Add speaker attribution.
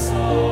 Speaker 1: soul.